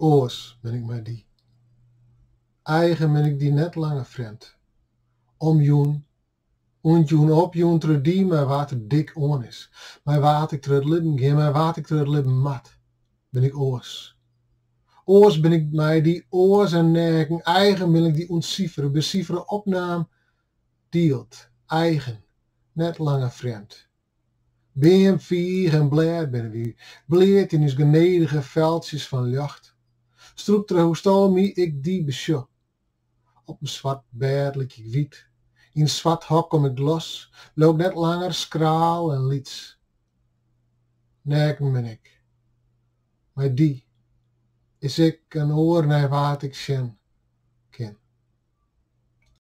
Oors ben ik maar die. Eigen ben ik die net langer vriend. Om joen, ontjoen op joen die maar wat er dik on is. Maar wat ik het lippen geef, maar wat ik lippen mat, ben ik oors. Oors ben ik mij die oors en neken, eigen ben ik die ontcijferen, becijferen opnaam, deelt, eigen, net langer vriend. Ben vier en blij ben wie, bleed in uw genedige veldjes van lucht. Stal mi ik die besjo. Op een zwart bed ik wit, in zwart hok kom ik los, loop net langer skraal en liets. Neken ben ik, maar die is ik een oor naar wat ik sjen.